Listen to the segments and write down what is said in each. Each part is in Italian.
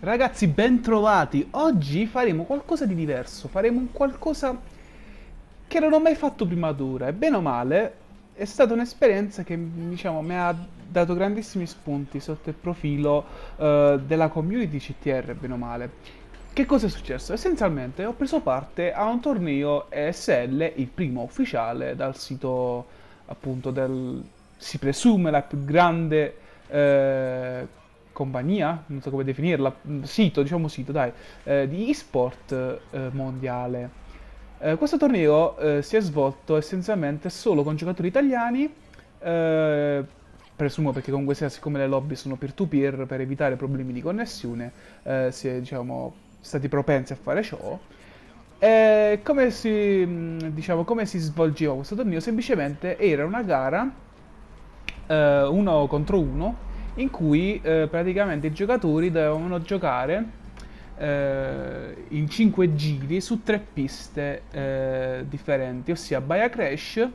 Ragazzi, ben trovati. Oggi faremo qualcosa di diverso. Faremo qualcosa che non ho mai fatto prima d'ora. E bene o male, è stata un'esperienza che diciamo, mi ha dato grandissimi spunti sotto il profilo eh, della community CTR, bene o male. Che cosa è successo? Essenzialmente ho preso parte a un torneo ESL, il primo ufficiale, dal sito appunto del... si presume la più grande eh, compagnia, non so come definirla, sito, diciamo sito, dai, eh, di e-sport eh, mondiale. Eh, questo torneo eh, si è svolto essenzialmente solo con giocatori italiani, eh, presumo perché comunque sia, siccome le lobby sono peer-to-peer, per evitare problemi di connessione, eh, si è, diciamo, stati propensi a fare ciò. E come si, diciamo, come si svolgeva questo torneo? Semplicemente era una gara uno contro uno in cui eh, praticamente i giocatori dovevano giocare eh, in 5 giri su tre piste eh, differenti, ossia Baia Crash,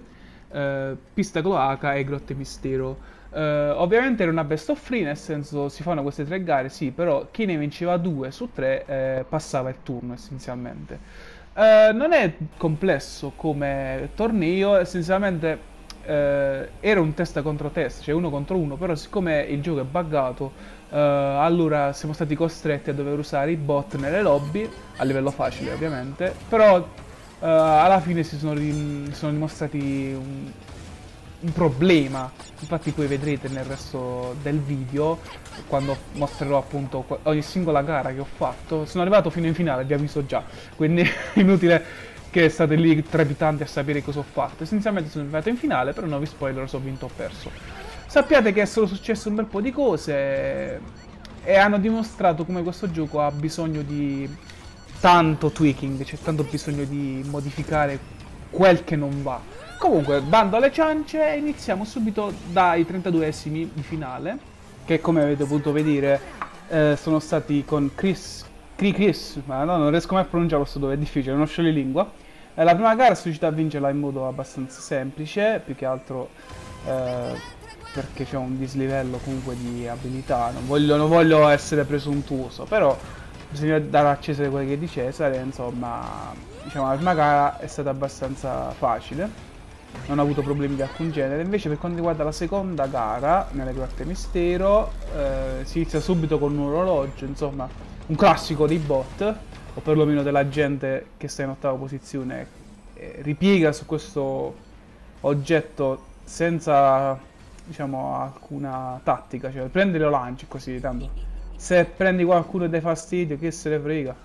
eh, Pista Cloaca e Grotte Mistero. Uh, ovviamente era una best of three, nel senso si fanno queste tre gare, sì, però chi ne vinceva due su tre eh, passava il turno essenzialmente. Uh, non è complesso come torneo, essenzialmente eh, era un testa contro testa, cioè uno contro uno, però siccome il gioco è buggato, eh, allora siamo stati costretti a dover usare i bot nelle lobby, a livello facile ovviamente, però eh, alla fine si sono, sono dimostrati un, un problema, infatti poi vedrete nel resto del video, quando mostrerò appunto ogni singola gara che ho fatto, sono arrivato fino in finale, vi avviso già, quindi inutile che state lì trepitanti a sapere cosa ho fatto. Essenzialmente sono arrivato in finale, però non vi spoilerò se ho vinto o perso. Sappiate che è solo successo un bel po' di cose e hanno dimostrato come questo gioco ha bisogno di tanto tweaking, c'è tanto bisogno di modificare quel che non va. Comunque, bando alle ciance, iniziamo subito dai 32esimi di finale, che come avete potuto vedere eh, sono stati con Chris, Chris, ma no, non riesco mai a pronunciare questo dove è difficile, non lingua. Eh, la prima gara sono riuscito a vincerla in modo abbastanza semplice, più che altro eh, perché c'è un dislivello comunque di abilità. Non voglio, non voglio essere presuntuoso, però bisogna dare a Cesare quello che è di Cesare. Insomma, diciamo, la prima gara è stata abbastanza facile. Non ho avuto problemi di alcun genere. Invece, per quanto riguarda la seconda gara, nelle grotte mistero, eh, si inizia subito con un orologio, insomma, un classico dei bot o perlomeno della gente che sta in ottava posizione, eh, ripiega su questo oggetto senza diciamo alcuna tattica, cioè prendi lo lanci così tanto. Se prendi qualcuno e dai fastidio, che se ne frega.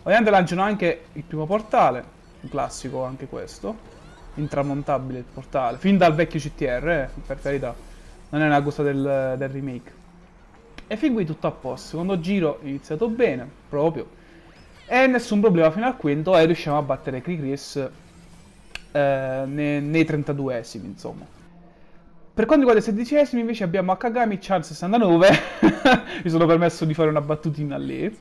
Ovviamente lanciano anche il primo portale, un classico anche questo, intramontabile il portale, fin dal vecchio CTR, eh, per carità, non è una cosa del, del remake. E fin qui tutto a posto. Secondo giro iniziato bene, proprio. E nessun problema fino al quinto e riusciamo a battere Cricris eh, nei, nei 32esimi, insomma. Per quanto riguarda i sedicesimi invece abbiamo Akagami Chan 69, mi sono permesso di fare una battutina lì.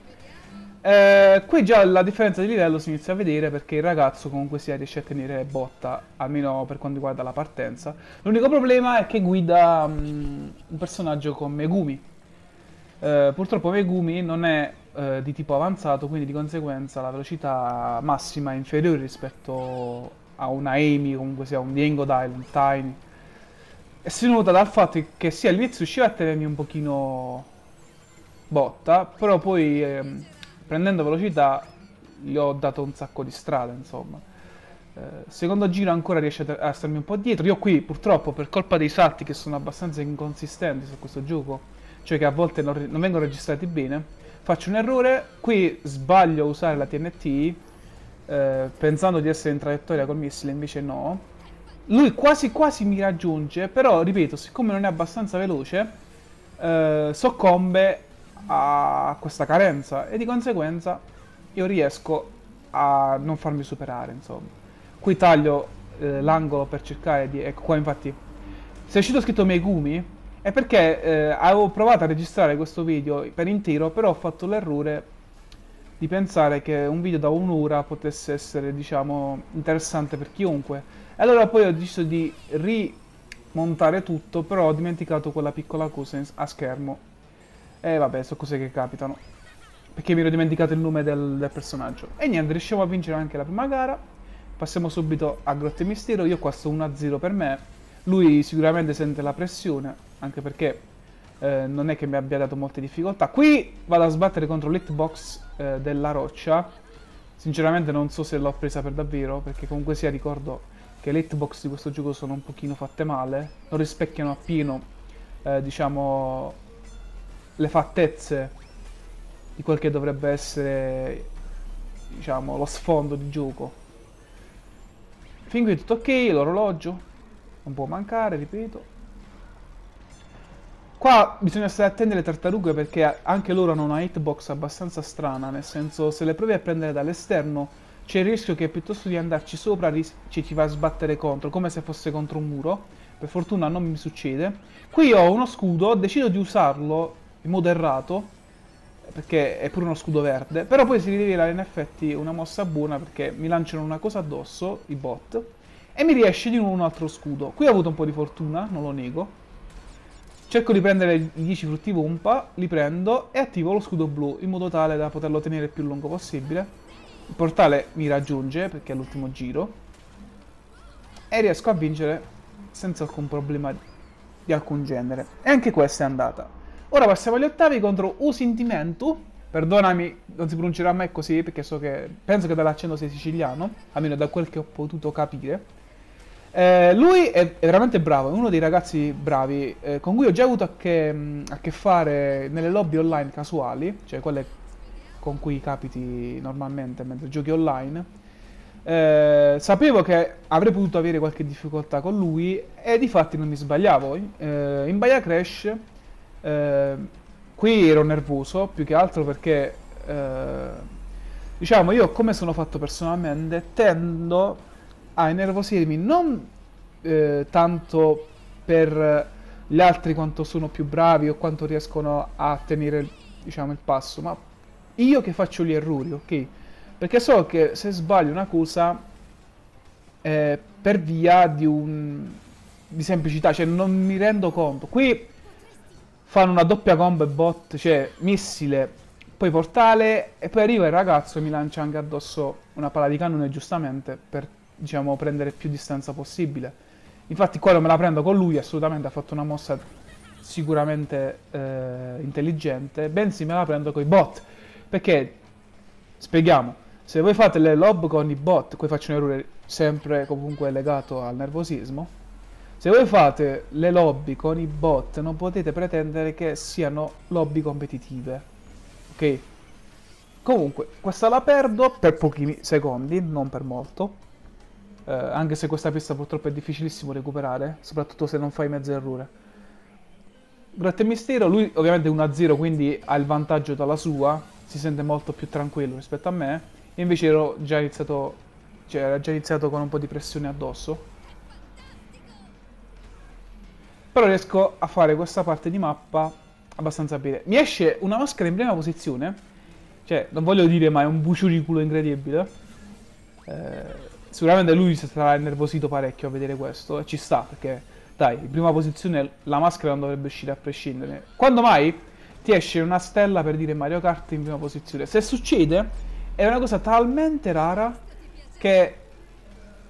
Eh, qui già la differenza di livello si inizia a vedere perché il ragazzo comunque sia riesce a tenere botta, almeno per quanto riguarda la partenza. L'unico problema è che guida um, un personaggio con Megumi, eh, purtroppo Megumi non è eh, di tipo avanzato, quindi di conseguenza la velocità massima è inferiore rispetto a una Amy, comunque sia un Diengo Dai, un Tiny. E si nota dal fatto che sia all'inizio riusciva a tenermi un pochino botta, però poi eh, prendendo velocità gli ho dato un sacco di strada, insomma. Eh, secondo giro ancora riesce a starmi un po' dietro. Io qui purtroppo per colpa dei salti che sono abbastanza inconsistenti su questo gioco cioè che a volte non, non vengono registrati bene, faccio un errore, qui sbaglio a usare la TNT, eh, pensando di essere in traiettoria col missile, invece no. Lui quasi quasi mi raggiunge, però ripeto, siccome non è abbastanza veloce, eh, soccombe a questa carenza e di conseguenza io riesco a non farmi superare, insomma. Qui taglio eh, l'angolo per cercare di... Ecco qua infatti, se è uscito scritto Megumi, è perché eh, avevo provato a registrare questo video per intero, però ho fatto l'errore di pensare che un video da un'ora potesse essere, diciamo, interessante per chiunque. E allora poi ho deciso di rimontare tutto, però ho dimenticato quella piccola cosa a schermo. E vabbè, sono cose che capitano. Perché mi ero dimenticato il nome del, del personaggio. E niente, riusciamo a vincere anche la prima gara. Passiamo subito a Grotte Mistero. Io qua sto 1-0 per me. Lui sicuramente sente la pressione, anche perché eh, non è che mi abbia dato molte difficoltà. Qui vado a sbattere contro l'hitbox eh, della roccia. Sinceramente non so se l'ho presa per davvero, perché comunque sia ricordo che le hitbox di questo gioco sono un pochino fatte male, non rispecchiano appieno, eh, diciamo, le fattezze di quel che dovrebbe essere, diciamo, lo sfondo di gioco. Fin qui tutto ok, l'orologio non può mancare, ripeto. Qua bisogna stare attenti alle tartarughe perché anche loro hanno una hitbox abbastanza strana, nel senso se le provi a prendere dall'esterno c'è il rischio che piuttosto di andarci sopra ci, ci va a sbattere contro, come se fosse contro un muro. Per fortuna non mi succede. Qui ho uno scudo, decido di usarlo in modo errato, perché è pure uno scudo verde, però poi si rivela in effetti una mossa buona perché mi lanciano una cosa addosso, i bot, e mi riesce di nuovo un altro scudo. Qui ho avuto un po' di fortuna, non lo nego. Cerco di prendere i 10 frutti pompa, li prendo e attivo lo scudo blu in modo tale da poterlo tenere il più lungo possibile. Il portale mi raggiunge perché è l'ultimo giro e riesco a vincere senza alcun problema di alcun genere. E anche questa è andata. Ora passiamo agli ottavi contro Usintimentu. Perdonami, non si pronuncerà mai così perché so che penso che dall'accento sia siciliano, almeno da quel che ho potuto capire. Eh, lui è, è, veramente bravo, è uno dei ragazzi bravi eh, con cui ho già avuto a che, a che fare nelle lobby online casuali, cioè quelle con cui capiti normalmente mentre giochi online. Eh, sapevo che avrei potuto avere qualche difficoltà con lui e di fatti non mi sbagliavo. Eh, in Baia Crash eh, qui ero nervoso più che altro perché eh, diciamo io come sono fatto personalmente tendo a innervosirmi non eh, tanto per gli altri quanto sono più bravi o quanto riescono a tenere diciamo il passo, ma io che faccio gli errori, ok? Perché so che se sbaglio una cosa eh, per via di un di semplicità, cioè non mi rendo conto. Qui fanno una doppia combo e bot, cioè missile, poi portale e poi arriva il ragazzo e mi lancia anche addosso una palla di cannone giustamente per diciamo prendere più distanza possibile. Infatti qua non me la prendo con lui, assolutamente ha fatto una mossa sicuramente eh, intelligente, bensì me la prendo con i bot perché, spieghiamo, se voi fate le lob con i bot, qui faccio un errore sempre comunque legato al nervosismo, se voi fate le lobby con i bot non potete pretendere che siano lobby competitive. Ok? Comunque, questa la perdo per pochi secondi, non per molto. Eh, anche se questa pista purtroppo è difficilissimo recuperare, soprattutto se non fai mezzo errore. Gratte Mistero, lui ovviamente è 1-0, quindi ha il vantaggio dalla sua, si sente molto più tranquillo rispetto a me. Invece ero già iniziato, cioè era già iniziato con un po' di pressione addosso. Però riesco a fare questa parte di mappa abbastanza bene. Mi esce una maschera in prima posizione. Cioè, non voglio dire, ma è un buciuriculo incredibile. Eh, sicuramente lui si sarà innervosito parecchio a vedere questo. E ci sta, perché, dai, in prima posizione la maschera non dovrebbe uscire a prescindere. Quando mai? ti esce una stella per dire Mario Kart in prima posizione. Se succede, è una cosa talmente rara che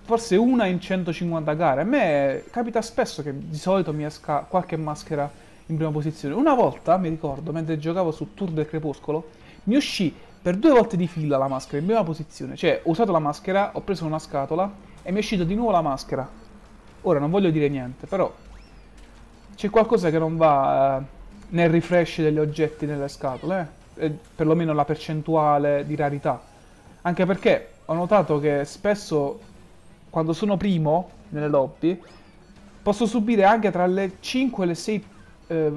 forse una in 150 gare. A me capita spesso che di solito mi esca qualche maschera in prima posizione. Una volta, mi ricordo, mentre giocavo su Tour del Crepuscolo, mi uscì per due volte di fila la maschera in prima posizione. Cioè, ho usato la maschera, ho preso una scatola e mi è uscita di nuovo la maschera. Ora non voglio dire niente, però c'è qualcosa che non va... Eh, nel refresh degli oggetti nelle scatole, eh? perlomeno la percentuale di rarità. Anche perché ho notato che spesso quando sono primo nelle lobby posso subire anche tra le 5 e le 6 eh,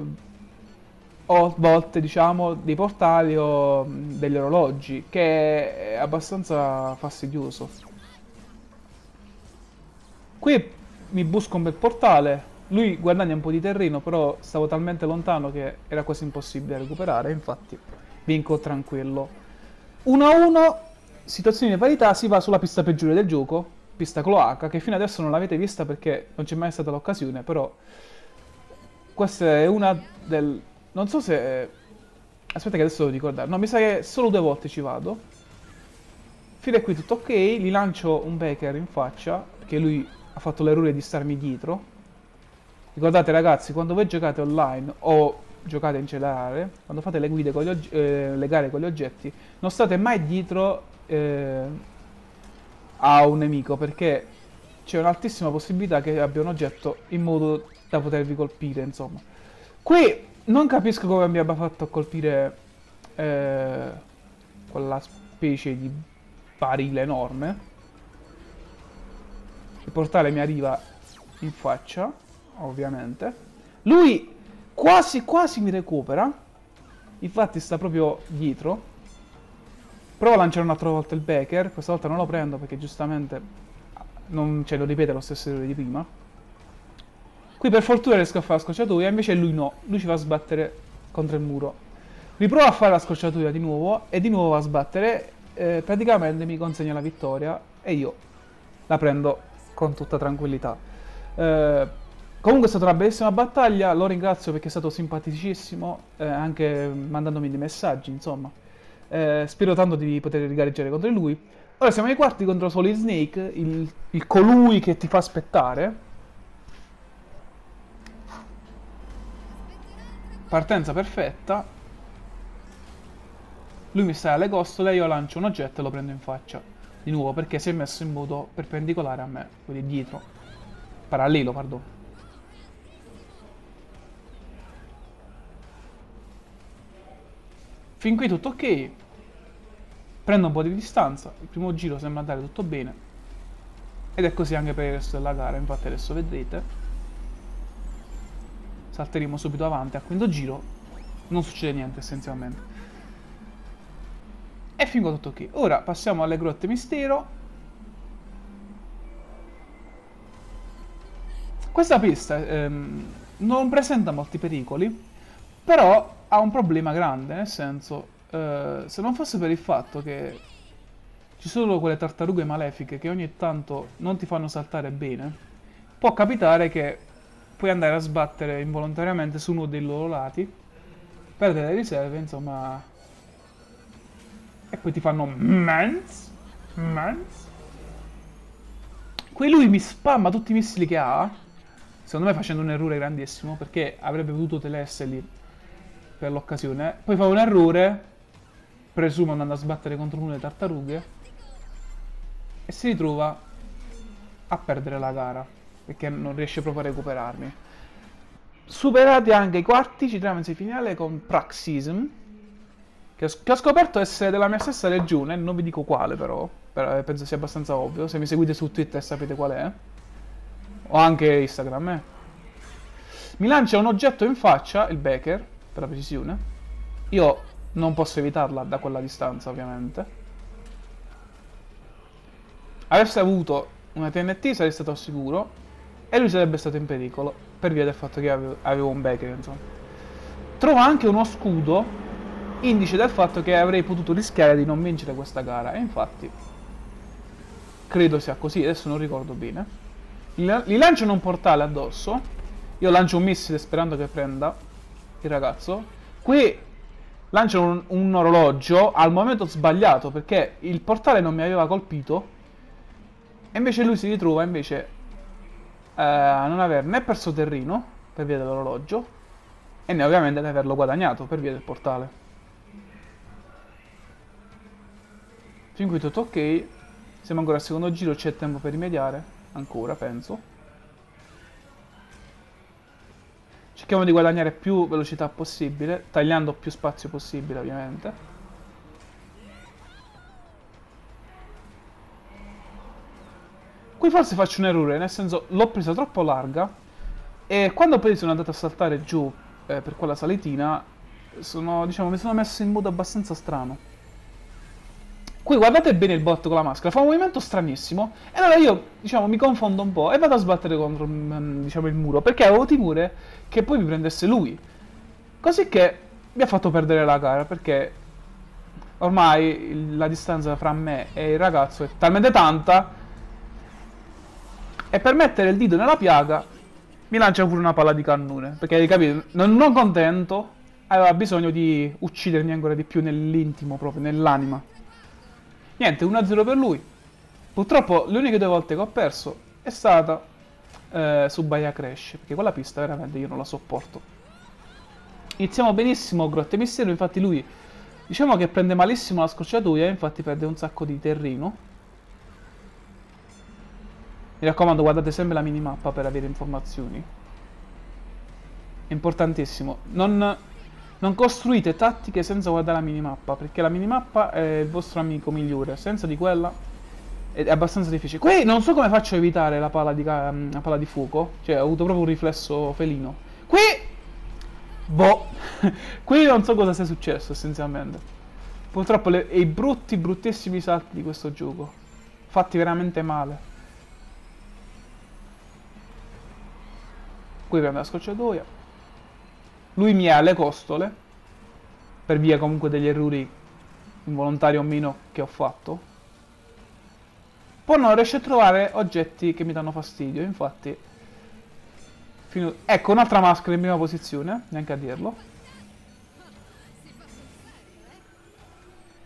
volte diciamo dei portali o degli orologi che è abbastanza fastidioso qui mi busco un bel portale lui guadagna un po' di terreno, però stavo talmente lontano che era quasi impossibile recuperare, infatti vinco tranquillo. 1-1, situazione di parità, si va sulla pista peggiore del gioco, pista cloaca, che fino adesso non l'avete vista perché non c'è mai stata l'occasione, però questa è una del... non so se Aspetta che adesso devo ricordare. No, mi sa che solo due volte ci vado. Fino a qui tutto ok. Gli lancio un Becker in faccia. Perché lui ha fatto l'errore di starmi dietro. Ricordate ragazzi, quando voi giocate online o giocate in generale, quando fate le, guide con gli eh, le gare con gli oggetti, non state mai dietro eh, a un nemico perché c'è un'altissima possibilità che abbia un oggetto in modo da potervi colpire, insomma. Qui non capisco come mi abbia fatto colpire eh, quella specie di barile enorme. Il portale mi arriva in faccia, ovviamente. Lui quasi quasi mi recupera. Infatti sta proprio dietro. Provo a lanciare un'altra volta il Becker. Questa volta non lo prendo perché giustamente non, cioè, non ripete lo stesso errore di prima. Qui per fortuna riesco a fare la scocciatoia, invece lui no, lui ci va a sbattere contro il muro. Riprovo a fare la scocciatoia di nuovo e di nuovo va a sbattere, eh, praticamente mi consegna la vittoria e io la prendo con tutta tranquillità. Eh, comunque è stata una bellissima battaglia, lo ringrazio perché è stato simpaticissimo, eh, anche mandandomi dei messaggi, insomma. Eh, spero tanto di poter rigareggiare contro lui. Ora siamo ai quarti contro Solid Snake, il, il colui che ti fa aspettare. Partenza perfetta. Lui mi sta alle costole, io lancio un oggetto e lo prendo in faccia. Di nuovo perché si è messo in modo perpendicolare a me, quindi dietro. Parallelo, pardon. Fin qui tutto ok. Prendo un po' di distanza. Il primo giro sembra andare tutto bene. Ed è così anche per il resto della gara, infatti adesso vedrete salteremo subito avanti al quinto giro, non succede niente essenzialmente. E fingo tutto qui. Ora passiamo alle grotte mistero. Questa pista ehm, non presenta molti pericoli, però ha un problema grande, nel senso, eh, se non fosse per il fatto che ci sono quelle tartarughe malefiche che ogni tanto non ti fanno saltare bene, può capitare che puoi andare a sbattere involontariamente su uno dei loro lati, perdere le riserve, insomma... E poi ti fanno mens, mens. Qui lui mi spamma tutti i missili che ha, secondo me facendo un errore grandissimo, perché avrebbe potuto telerseli per l'occasione. Poi fa un errore, presumo andando a sbattere contro uno delle tartarughe, e si ritrova a perdere la gara perché non riesce proprio a recuperarmi. Superati anche i quarti, ci troviamo in semifinale con Praxism, che ho, che ho, scoperto essere della mia stessa regione, non vi dico quale però, però penso sia abbastanza ovvio, se mi seguite su Twitter sapete qual è, o anche Instagram. Eh. Mi lancia un oggetto in faccia, il Becker, per la precisione, io non posso evitarla da quella distanza ovviamente. Avesse avuto una TNT sarei stato sicuro, e lui sarebbe stato in pericolo per via del fatto che avevo, avevo un Becker insomma. Trova anche uno scudo indice del fatto che avrei potuto rischiare di non vincere questa gara e infatti credo sia così, adesso non ricordo bene. Gli lanciano un portale addosso, io lancio un missile sperando che prenda il ragazzo. Qui lanciano un, un orologio al momento sbagliato perché il portale non mi aveva colpito e invece lui si ritrova invece eh, non aver né perso terreno per via dell'orologio e né ovviamente ad averlo guadagnato per via del portale. Fin qui tutto ok, siamo ancora al secondo giro, c'è tempo per rimediare, ancora penso. Cerchiamo di guadagnare più velocità possibile, tagliando più spazio possibile ovviamente. Qui forse faccio un errore, nel senso l'ho presa troppo larga e quando poi sono andato a saltare giù eh, per quella salitina sono, diciamo, mi sono messo in modo abbastanza strano. Qui guardate bene il bot con la maschera, fa un movimento stranissimo e allora io, diciamo, mi confondo un po' e vado a sbattere contro, mm, diciamo, il muro perché avevo timore che poi mi prendesse lui. Così che mi ha fatto perdere la gara perché ormai la distanza fra me e il ragazzo è talmente tanta e per mettere il dito nella piaga mi lancia pure una palla di cannone. Perché hai capito? Non, non contento, aveva bisogno di uccidermi ancora di più nell'intimo, proprio nell'anima. Niente, 1-0 per lui. Purtroppo le uniche due volte che ho perso è stata eh, su Baia Crash, perché quella pista veramente io non la sopporto. Iniziamo benissimo Grotte Mistero, infatti lui diciamo che prende malissimo la scorciatoia, infatti perde un sacco di terreno. Mi raccomando, guardate sempre la minimappa per avere informazioni. Importantissimo. Non, non costruite tattiche senza guardare la minimappa, perché la minimappa è il vostro amico migliore. Senza di quella è abbastanza difficile. Qui non so come faccio a evitare la palla di, la palla di fuoco. Cioè, ho avuto proprio un riflesso felino. Qui... Boh. Qui non so cosa sia successo, essenzialmente. Purtroppo le, i brutti, bruttissimi salti di questo gioco. Fatti veramente male. Qui prende la scocciatoia. Lui mi ha le costole. Per via comunque degli errori involontari o meno che ho fatto. Poi non riesce a trovare oggetti che mi danno fastidio. Infatti... Fino... Ecco un'altra maschera in prima posizione. Neanche a dirlo.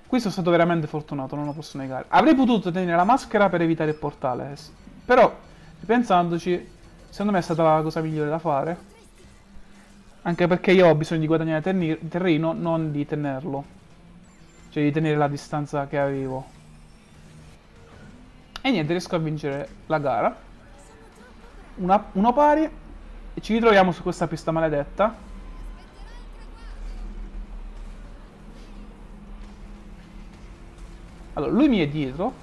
Qui sono stato veramente fortunato, non lo posso negare. Avrei potuto tenere la maschera per evitare il portale. Però, ripensandoci, Secondo me è stata la cosa migliore da fare. Anche perché io ho bisogno di guadagnare terreno, non di tenerlo. Cioè di tenere la distanza che avevo. E niente, riesco a vincere la gara. Una, uno pari. E ci ritroviamo su questa pista maledetta. Allora, lui mi è dietro,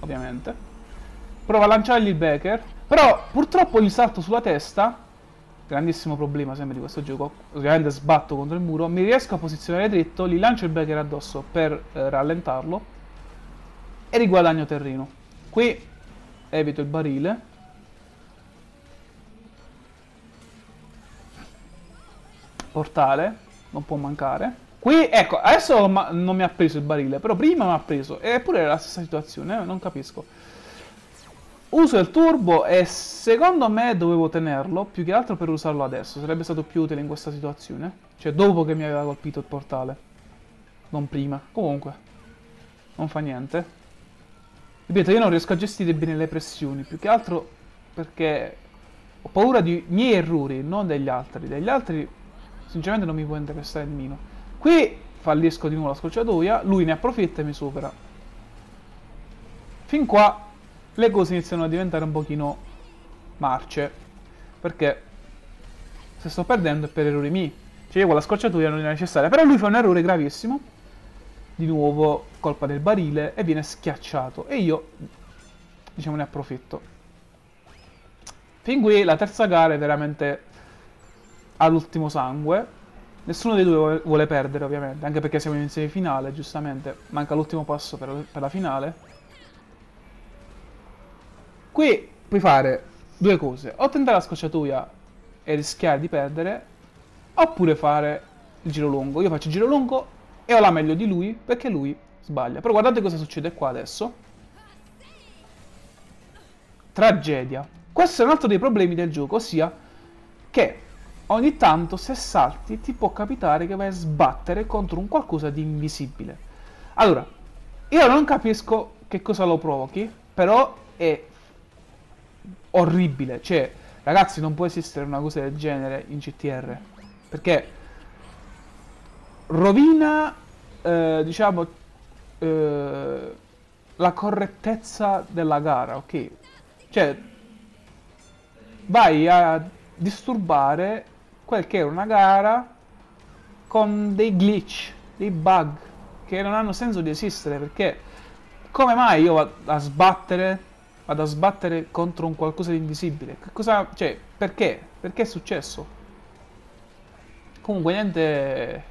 ovviamente. Prova a lanciargli il Becker. Però purtroppo gli salto sulla testa, grandissimo problema sempre di questo gioco, ovviamente sbatto contro il muro, mi riesco a posizionare dritto, gli lancio il breaker addosso per eh, rallentarlo e riguadagno terreno. Qui evito il barile. Portale, non può mancare. Qui, ecco, adesso non mi ha preso il barile, però prima mi ha preso. Eppure era la stessa situazione, eh? non capisco. Uso il turbo e secondo me dovevo tenerlo più che altro per usarlo adesso. Sarebbe stato più utile in questa situazione. Cioè dopo che mi aveva colpito il portale. Non prima. Comunque. Non fa niente. Ripeto, io non riesco a gestire bene le pressioni. Più che altro perché ho paura di miei errori, non degli altri. Degli altri sinceramente non mi può interessare nemmeno. Qui fallisco di nuovo la scocciatoia. Lui ne approfitta e mi supera. Fin qua le cose iniziano a diventare un pochino marce. Perché se sto perdendo è per errori miei. Cioè io quella scocciatura non era necessaria. Però lui fa un errore gravissimo. Di nuovo colpa del barile e viene schiacciato. E io, diciamo, ne approfitto. Fin qui la terza gara è veramente all'ultimo sangue. Nessuno dei due vuole perdere, ovviamente. Anche perché siamo in semifinale, giustamente. Manca l'ultimo passo per, per la finale. Qui puoi fare due cose, o tentare la scocciatoia e rischiare di perdere, oppure fare il giro lungo. Io faccio il giro lungo e ho la meglio di lui perché lui sbaglia. Però guardate cosa succede qua adesso. Tragedia. Questo è un altro dei problemi del gioco, ossia che ogni tanto se salti ti può capitare che vai a sbattere contro un qualcosa di invisibile. Allora, io non capisco che cosa lo provochi, però è orribile. Cioè, ragazzi, non può esistere una cosa del genere in CTR. Perché rovina, eh, diciamo, eh, la correttezza della gara, ok? Cioè, vai a disturbare quel che è una gara con dei glitch, dei bug che non hanno senso di esistere perché come mai io vado a sbattere vado a sbattere contro un qualcosa di invisibile. Che cosa, cioè, perché? Perché è successo? Comunque niente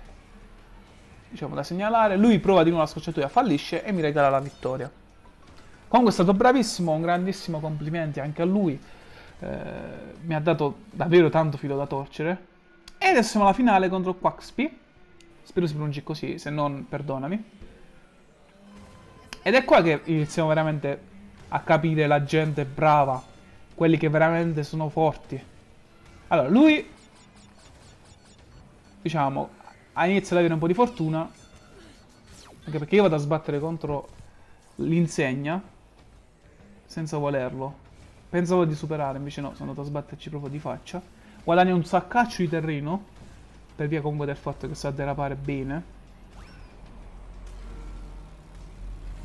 diciamo da segnalare. Lui prova di nuovo la scocciatura, fallisce e mi regala la vittoria. Comunque è stato bravissimo, un grandissimo complimenti anche a lui. Eh, mi ha dato davvero tanto filo da torcere. E adesso siamo alla finale contro Quaxby. Spero si pronunci così, se non perdonami. Ed è qua che iniziamo veramente a capire la gente brava, quelli che veramente sono forti. Allora, lui, diciamo, inizio ad avere un po' di fortuna. Anche perché io vado a sbattere contro l'insegna. Senza volerlo. Pensavo di superare, invece no, sono andato a sbatterci proprio di faccia. Guadagno un saccaccio di terreno. Per via comunque del fatto che sa derapare bene.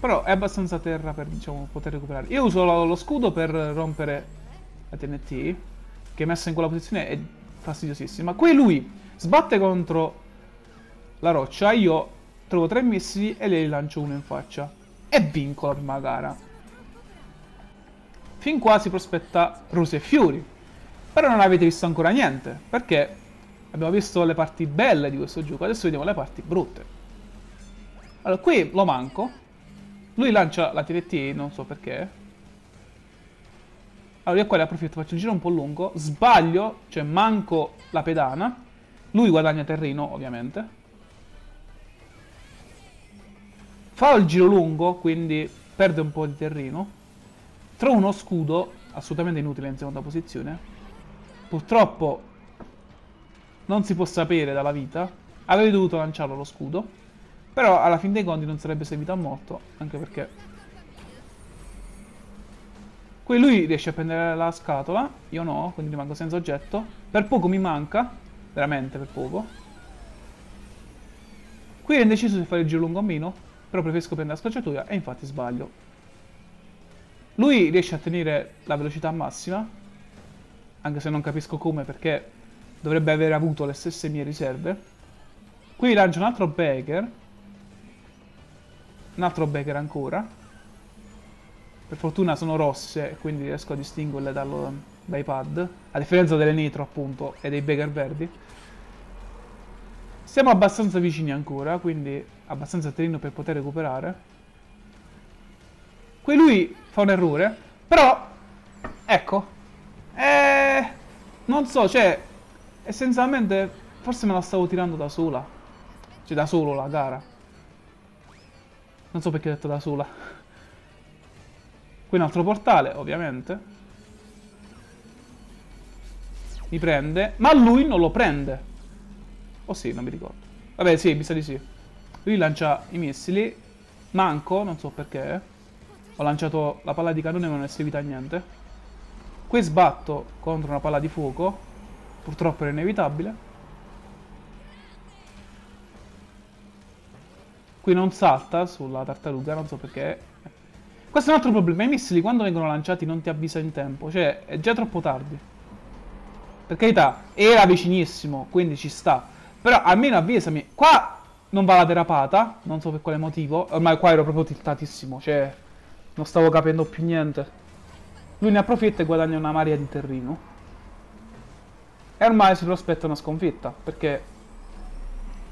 Però è abbastanza terra per diciamo, poter recuperare. Io uso lo, scudo per rompere la TNT. Che messa in quella posizione è fastidiosissima. Qui lui sbatte contro la roccia. Io trovo tre missili e le lancio uno in faccia. E vinco la prima gara. Fin qua si prospetta rose e fiori. Però non avete visto ancora niente. Perché abbiamo visto le parti belle di questo gioco. Adesso vediamo le parti brutte. Allora, qui lo manco. Lui lancia la TNT, non so perché. Allora io qua ne approfitto, faccio un giro un po' lungo, sbaglio, cioè manco la pedana. Lui guadagna terreno, ovviamente. Fa il giro lungo, quindi perde un po' di terreno. Trovo uno scudo, assolutamente inutile in seconda posizione. Purtroppo non si può sapere dalla vita. Avrei dovuto lanciarlo lo scudo. Però alla fin dei conti non sarebbe servito a molto, anche perché... Qui lui riesce a prendere la scatola, io no, quindi rimango senza oggetto. Per poco mi manca, veramente per poco. Qui è indeciso se fare il giro lungo o meno, però preferisco prendere la scocciatura e infatti sbaglio. Lui riesce a tenere la velocità massima, anche se non capisco come perché dovrebbe aver avuto le stesse mie riserve. Qui lancia un altro Baker, un altro Becker ancora. Per fortuna sono rosse, quindi riesco a distinguerle dallo, dai pad. A differenza delle Nitro, appunto, e dei Becker verdi. Siamo abbastanza vicini ancora, quindi abbastanza terreno per poter recuperare. Qui lui fa un errore, però, ecco, eh, non so, cioè, essenzialmente, forse me la stavo tirando da sola. Cioè, da solo la gara. Non so perché ho detto da sola. Qui un altro portale, ovviamente. Mi prende. Ma lui non lo prende. O oh, sì, non mi ricordo. Vabbè, sì, mi sa di sì. Lui lancia i missili. Manco, non so perché. Ho lanciato la palla di cannone ma non è servita a niente. Qui sbatto contro una palla di fuoco. Purtroppo era inevitabile. Qui non salta sulla tartaruga, non so perché. Questo è un altro problema. I missili quando vengono lanciati non ti avvisa in tempo. Cioè, è già troppo tardi. Per carità, era vicinissimo, quindi ci sta. Però almeno avvisami. Qua non va la derapata, non so per quale motivo. Ormai qua ero proprio tiltatissimo, cioè... Non stavo capendo più niente. Lui ne approfitta e guadagna una marea di terreno. E ormai si prospetta una sconfitta, perché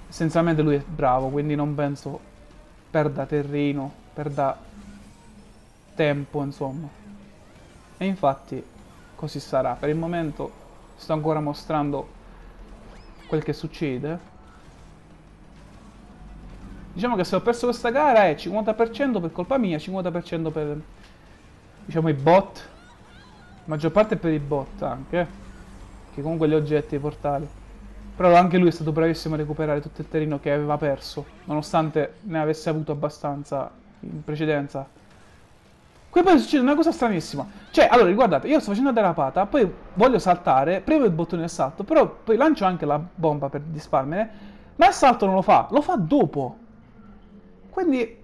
essenzialmente lui è bravo, quindi non penso perda terreno, perda tempo, insomma. E infatti così sarà. Per il momento sto ancora mostrando quel che succede. Diciamo che se ho perso questa gara è 50% per colpa mia, 50% per diciamo i bot. La maggior parte per i bot anche. Che comunque gli oggetti, i portali. Però anche lui è stato bravissimo a recuperare tutto il terreno che aveva perso, nonostante ne avesse avuto abbastanza in precedenza. Qui poi succede una cosa stranissima. Cioè, allora, guardate, io sto facendo la derapata, poi voglio saltare, premo il bottone del salto, però poi lancio anche la bomba per disparmene, ma il salto non lo fa, lo fa dopo. Quindi,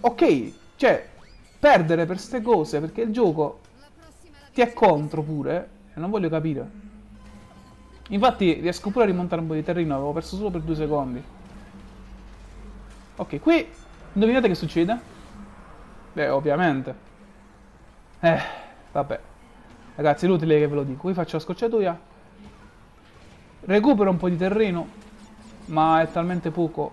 ok, cioè, perdere per queste cose, perché il gioco ti è contro pure, e non voglio capire. Infatti riesco pure a rimontare un po' di terreno, avevo perso solo per due secondi. Ok, qui indovinate che succede? Beh, ovviamente. Eh, vabbè. Ragazzi, è inutile che ve lo dico. Qui faccio la scocciatoia. Recupero un po' di terreno, ma è talmente poco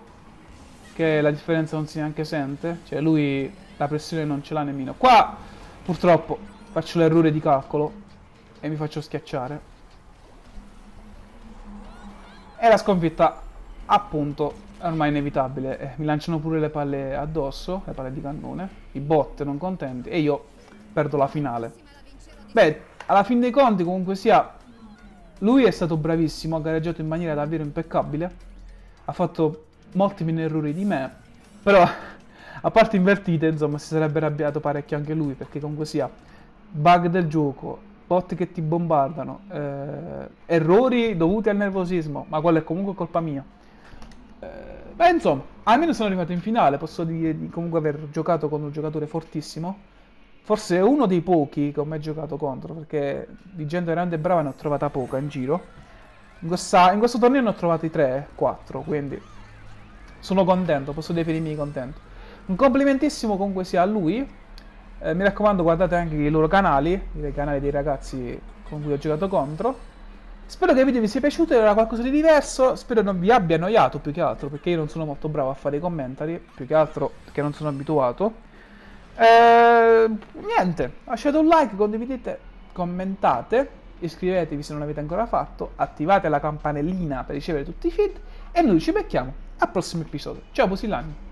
che la differenza non si neanche sente. Cioè, lui la pressione non ce l'ha nemmeno. Qua, purtroppo, faccio l'errore di calcolo e mi faccio schiacciare. E la sconfitta, appunto, è ormai inevitabile. Eh, mi lanciano pure le palle addosso, le palle di cannone, i bot non contenti, e io perdo la finale. Beh, alla fin dei conti, comunque sia, lui è stato bravissimo, ha gareggiato in maniera davvero impeccabile. ha fatto molti meno errori di me, però a parte invertite, insomma, si sarebbe arrabbiato parecchio anche lui, perché comunque sia bug del gioco, bot che ti bombardano, eh, errori dovuti al nervosismo, ma quello è comunque colpa mia. Eh, beh, insomma, almeno sono arrivato in finale, posso dire di comunque aver giocato con un giocatore fortissimo. Forse uno dei pochi che ho mai giocato contro, perché di gente veramente brava ne ho trovata poca in giro. In, questa, in questo torneo ne ho trovati 3-4, quindi sono contento, posso definirmi contento. Un complimentissimo comunque sia a lui. Eh, mi raccomando, guardate anche i loro canali, i canali dei ragazzi con cui ho giocato contro. Spero che il video vi sia piaciuto, era qualcosa di diverso, spero non vi abbia annoiato più che altro, perché io non sono molto bravo a fare i commentari, più che altro perché non sono abituato. Eh, niente, lasciate un like, condividete, commentate, iscrivetevi se non l'avete ancora fatto, attivate la campanellina per ricevere tutti i feed e noi ci becchiamo al prossimo episodio. Ciao Posillani!